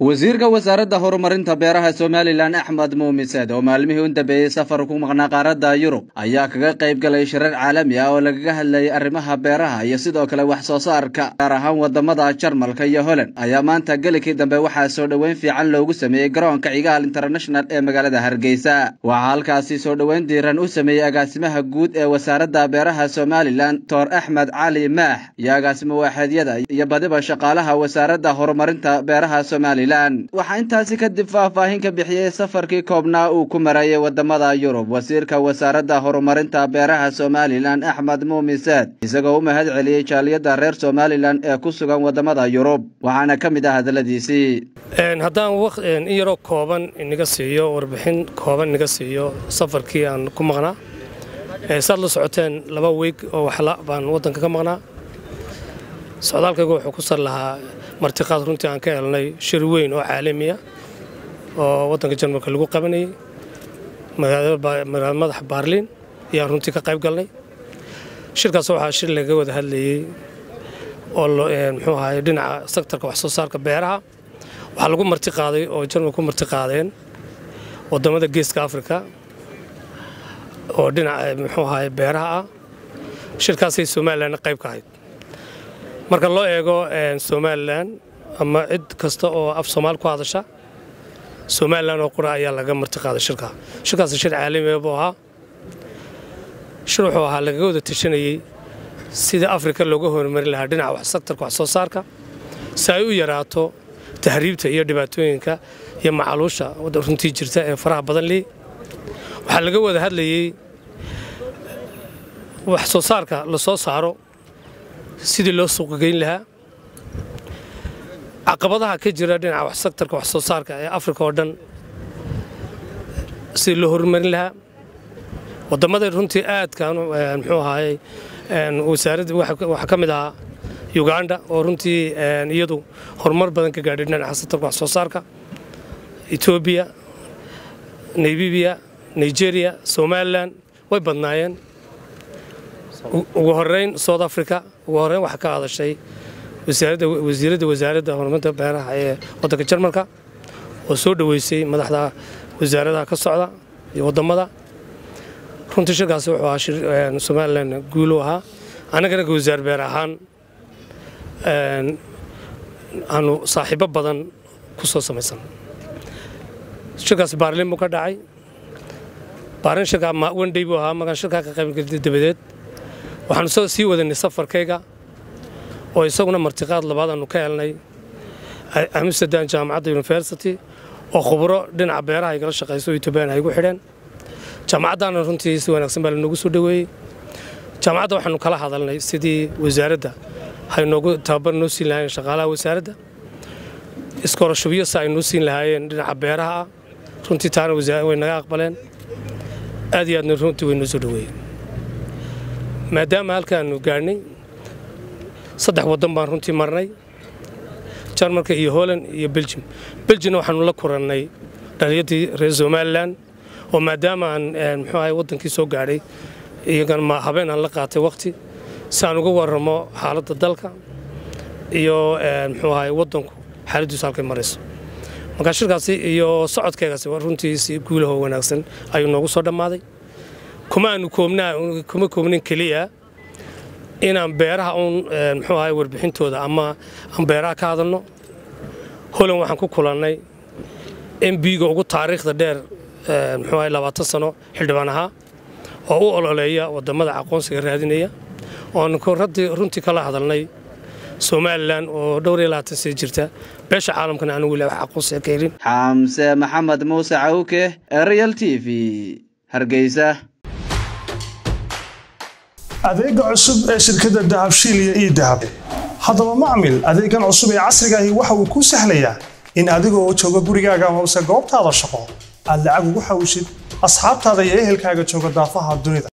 wasiirka wasaaradda horumarinta beeraha somalilan axmed muumiseed oo maalmihii u dambeeyey safar ku maqnaa qaaradda yurub ayaa kaga qayb galay shirar caalami ah oo lagaga hadlayay arrimaha beeraha iyo sidoo kale wax soo saarka gaar ahaan waddamada jarmalka iyo holland. Ayaa maanta gelikii dambe waxaa soo dhoweyn fiican loogu sameeyey garoonka cigaal international ee magaalada hargeysa. Waxaa halkaasi soo dhoweyn diiran u sameeyey agaasimaha guud ee wasaaradda beeraha somalilan doctor axmed cali maax iyo agaasimo waaxeedyada iyo badiba shaqaalaha wasaaradda horumarinta beeraha somalilan waxaa intaasi kadib faahfaahin ka bixiyey safarkii koobnaa uu ku marayay waddamada yurub. Wasiirka wasaaradda horumarinta beeraha somalilan axmed muumiseed isagoo u mahad celiyey jaaliyadda reer somalilan ee ku sugan waddamada yurub waxaana ka mid ah hadaladiisii. Haddaan in yaroo kooban inaga siiyo warbixin kooban inaga siiyo safarkii aan ku maqnaa saad la socoteen laba weeg oo waxla baan waddanka ka maqnaa socdaalkaygu wuxuu ku sar lahaa martiqaad runtii aan ka helnay shir weyn oo caalamiya oo waddanka jarmalka lagu qabanayay magaalada madaxa baarliin ayaan runtii ka qayb galnay. Shirkaas waxaa shir laga wada hadlayey oo muxuu ahaay dhinaca sektarka wax soo saarka beeraha. Waxaa lagu marti qaaday oo jarmal ku marti qaadeen waddamada geeska afrika oo dhinaca muxuu ahaay beeraha ah. Shirkaasay somalilanna qayb ka ahayd marka loo eego somalilan ama cid kasta oo af soomaali ku hadasha somalilan oo qura ayaa laga marti qaaday shirka. Shirkaas shir caalamiya buu ahaa. Shir wuxuu ahaa lagaga wada tashanayey sidii afrika looga horumari lahaa dhinaca sektarka wax soo saarka si ay u yaraato tahriibta iyo dhibaatooyinka iyo macaluusha runtii jirta ee faraha badan leh. Waxaa laga wada hadlayey wax soo saarka la soo saaro sidii loo suuqgeyn lahaa. Caqabadaha ka jira dhinaca sektarka wax soo saarka ee afrika oo dhan sidii loo horumarin lahaa. Wadamada runtii aadkan muxuu ahaayey wasaaradda waxaa ka mid ahaa uganda oo runtii iyadu horumar badan ka gaadhay dhinaca sektarka wax soo saarka. Etoobiya namibiya nigeria somalilan way badnaayeen ugu horeyn south africa ugu horeyn waxaa ka hadashay wasiiradda wasaaradda horumarinta beeraha ee waddanka jarmalka. Oo soo dhoweysay madaxda wasaaradaha ka socda iyo waddamada runtii shirkaasi wuxuu ahaa somalilan guulu ahaa. Annagana wasaar beer ahaan aanu saaxiibo badan ku soo samaysan. Shirkaasi baarlin buu ka dhacay. Baarlin shirkaa wandhay buu ahaa markaan shirkaa ka qaybgalay dabadeed waxaanu sii wadanay safarkayga oo isaguna martiqaad labaad aanu ka helnay. Amsterdam jaamacadda university oo khubro dhinaca beeraha igala shaqayso etoobiyaan ay gu xidheen. Jaamacaddaana runtii si wanaagsan baa lanoogu soo dhoweeyey jaamacadda waxaanu kala hadalnay sidii wasaaradda. Hay noogu tababar noo siin lahaayeen shaqaalaha wasaaradda. Iskorashubyo si ay noo siin lahaayeen dhinaca beeraha. Ah runtii taana way naga aqbaleen. Aad iyo aadna runtii way noo soo dhoweeyeen maadaama halkaanu gaadhnay saddex waddan baan runtii marnay jarmalka iyo holland iyo beljim beljimna waxaanu la kurannay dhallinyadii reer somalilan oo maadaama aan muxuu ahay waddankii soo gaadhay iyagan ma habeen aan la qaatay wakhti si aan uga warramo xaaladda dalka iyo muxuu ahay waddanku xaaladdiisu halkay marayso. Markaa iyo socodkaygaasi runtii si guulahoo wanaagsan ayuu noogu soo dhammaaday kuma aanu koobnaa kuma koobnin keliya inaan beeraha uun muxuu ahay warbixintooda ama aan beeraha ka hadalno. Holand waxaan ku kulannay mbiga ugu taariikhda dheer muxuu ahay labaatan sano xildhibaan ahaa oo u ololeeya waddamada aqoonsiga raadinaya. Oan runtii kala hadalnay somalilan oo dhowr iyo labaatan sii jirta. Beesha caalamkana aanu weli wax aqoonsiga ka helin. Xamse maxamed muuse cawke real t v. Hargeysa adeega cusub ee shirkadda dahabshiil iyo ii dahab. Haddaba macmil adeegan cusub ee casrigaahi waxa uu kuu sahlayaa in adigoo jooga gurigaaga amase goobtaada shaqo aad lacag ugu xawshid asxaabtaada iyo ehelkaaga jooga daafaha dunida